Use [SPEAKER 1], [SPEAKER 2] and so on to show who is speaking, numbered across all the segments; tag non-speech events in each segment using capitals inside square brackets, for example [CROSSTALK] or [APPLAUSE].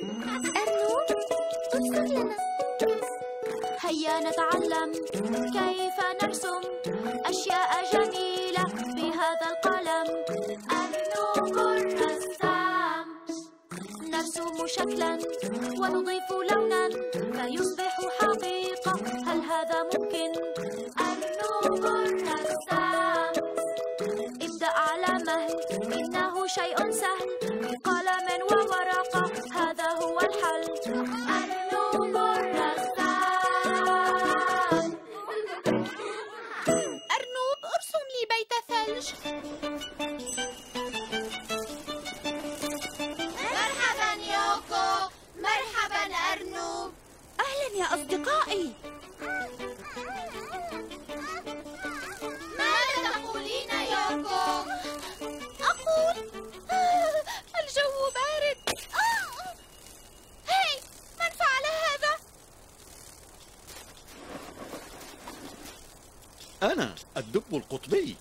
[SPEAKER 1] أرنوب ارسم لنا.
[SPEAKER 2] هيا نتعلم كيف نرسم أشياء جميلة بهذا القلم. أرنوب الرسام نرسم شكلا ونضيف لونا فيصبح حقيقة. هل هذا ممكن؟ أرنوب الرسام ابدأ على مهل. إنه شيء سهل. بقلم وورقة.
[SPEAKER 1] أصدقائي
[SPEAKER 2] ماذا تقولين يوكو؟
[SPEAKER 1] أقول الجو بارد آه. هاي من فعل هذا؟
[SPEAKER 3] أنا الدب القطبي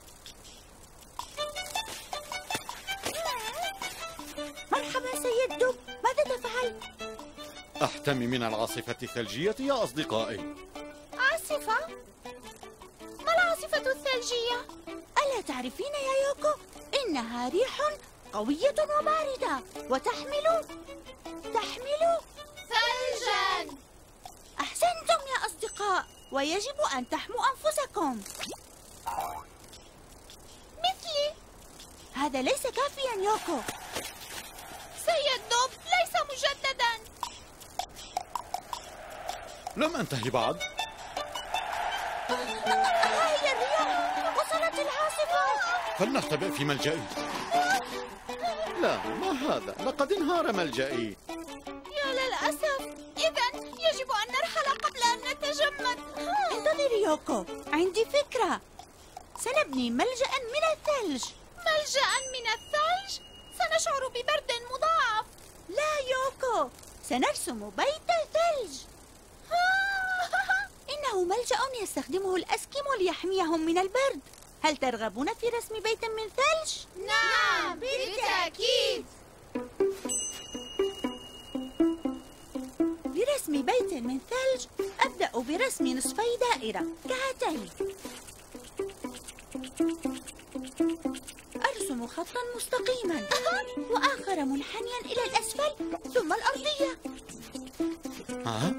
[SPEAKER 1] مرحبا سيد دب؟
[SPEAKER 3] أحتمي من العاصفة الثلجية يا أصدقائي.
[SPEAKER 1] عاصفة؟ ما العاصفة الثلجية؟ ألا تعرفين يا يوكو إنها ريح قوية وباردة وتحمل تحمل
[SPEAKER 2] ثلجا.
[SPEAKER 1] أحسنتم يا أصدقاء ويجب أن تحموا أنفسكم. مثلي. هذا ليس كافيا يوكو. سيد دب ليس مجددا.
[SPEAKER 3] لم أنتهي بعد.
[SPEAKER 1] هاي الرياح وصلت العاصفة.
[SPEAKER 3] فلنختبئ في ملجئي لا ما هذا؟ لقد انهار ملجئي
[SPEAKER 1] يا للأسف. إذا يجب أن نرحل قبل أن نتجمد. انتظري يوكو عندي فكرة. سنبني ملجأ من الثلج. ملجأ من الثلج؟ سنشعر ببرد مضاعف. لا يوكو. سنرسم بيت الثلج. إنه ملجأ يستخدمه الأسكيمو ليحميهم من البرد هل ترغبون في رسم بيت من ثلج؟
[SPEAKER 2] نعم بالتأكيد
[SPEAKER 1] لرسم بيت من ثلج أبدأ برسم نصفي دائرة كهاتين أرسم خطا مستقيما وآخر منحنيا إلى الأسفل ثم الأرضية
[SPEAKER 3] ها؟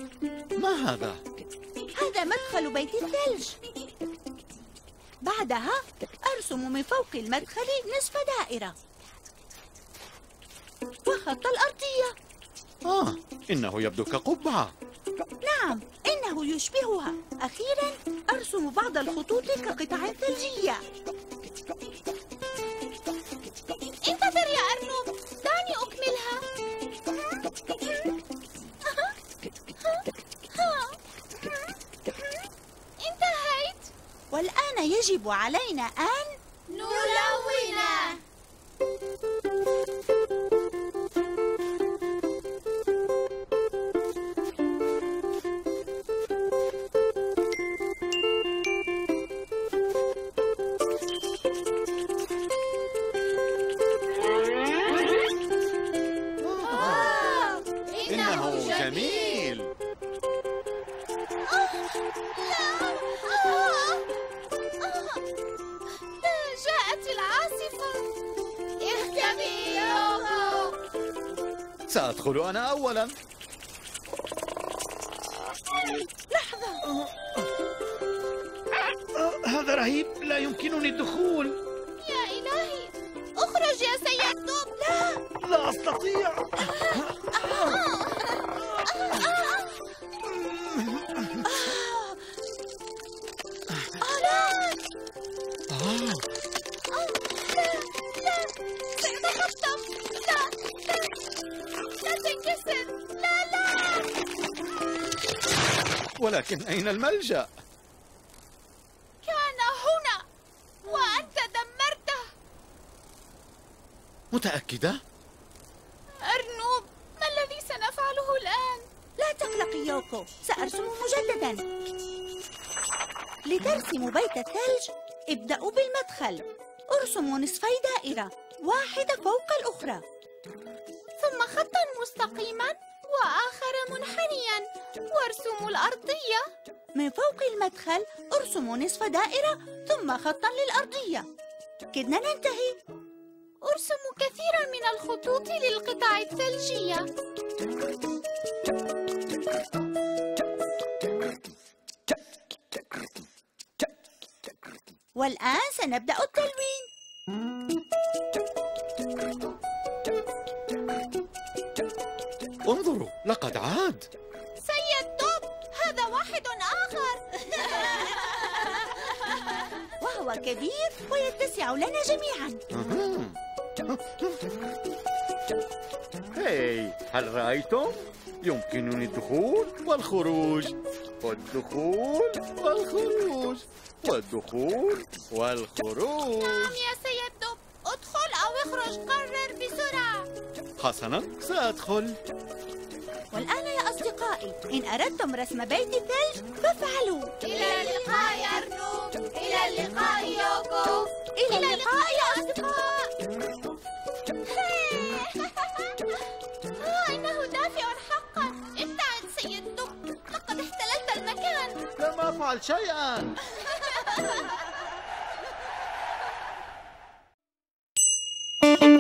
[SPEAKER 3] ما هذا؟
[SPEAKER 1] هذا مدخل بيت الثلج. بعدها أرسم من فوق المدخل نصف دائرة. وخط الأرضية.
[SPEAKER 3] آه إنه يبدو كقبعة.
[SPEAKER 1] نعم إنه يشبهها. أخيرا أرسم بعض الخطوط كقطع ثلجية. يجب علينا أن
[SPEAKER 2] نلونه.
[SPEAKER 3] إنه جميل. سأدخل أنا أولا
[SPEAKER 1] لحظة
[SPEAKER 3] هذا رهيب لا يمكنني الدخول
[SPEAKER 1] يا إلهي اخرج يا سيد دب لا
[SPEAKER 3] لا أستطيع
[SPEAKER 1] آه
[SPEAKER 3] ولكن أين الملجأ؟
[SPEAKER 1] كان هنا وأنت دمرته
[SPEAKER 3] متأكدة؟
[SPEAKER 1] أرنوب ما الذي سنفعله الآن؟ لا تقلقي يوكو سأرسم مجددا لترسموا بيت الثلج ابدأوا بالمدخل أرسموا نصفي دائرة واحدة فوق الأخرى ثم خطا
[SPEAKER 4] مستقيما وآخر منحنيا. وارسموا الأرضية. من فوق المدخل ارسموا نصف دائرة ثم خطا للأرضية. كدنا ننتهي. ارسموا كثيرا من الخطوط للقطع الثلجية. والآن سنبدأ التلوين.
[SPEAKER 3] انظروا لقد عاد.
[SPEAKER 4] سيد دب هذا واحد آخر. [LAUGHS] وهو كبير ويتسع لنا جميعا.
[SPEAKER 3] هاي هل رأيتم؟ يمكنني الدخول والخروج. والدخول والخروج. والدخول والخروج.
[SPEAKER 4] نعم يا سيد دب ادخل أو اخرج قرر بسرعة.
[SPEAKER 3] حسنا سأدخل.
[SPEAKER 4] والآن يا أصدقائي إن أردتم رسم بيت الثلج فافعلوا.
[SPEAKER 5] إلى اللقاء يا أرنب إلى اللقاء يوكو
[SPEAKER 4] إلى, إلى اللقاء يا أصدقاء. [LAUGHS] إنه دافع حقا ابتعد سيد دب لقد احتللت المكان.
[SPEAKER 3] لم أفعل شيئا. [LAUGHS]